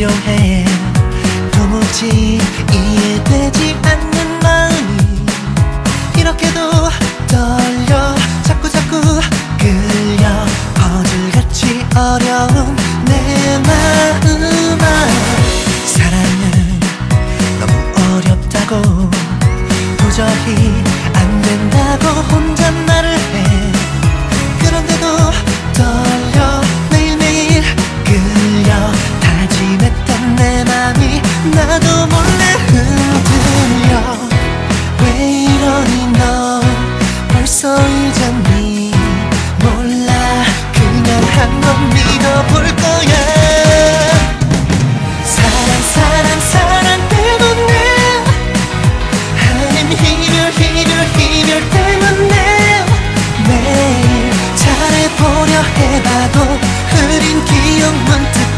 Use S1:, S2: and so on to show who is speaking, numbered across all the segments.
S1: 필요해. 도무지 이해되지 않는 마음이 이렇게도 떨려. 자꾸자꾸 끌려. 거질같이 어려운 내 마음아. 사랑은 너무 어렵다고. 도저히 안 된다고 혼자 바라봐도 흐린 기억만 뜨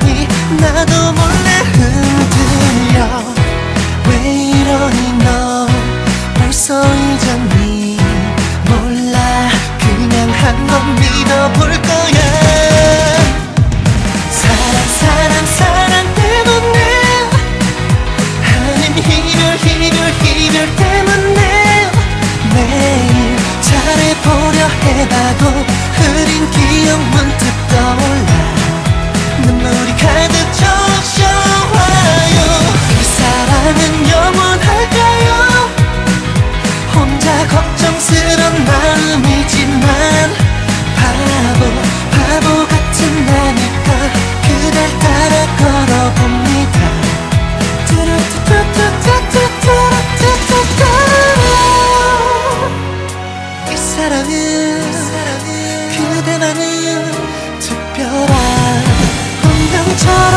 S1: なども 그런 마음이지만 바보 바보 같은 나니까 그댈 따라 걸어봅니다. 이 사랑은 그대만은 특별한 운명처럼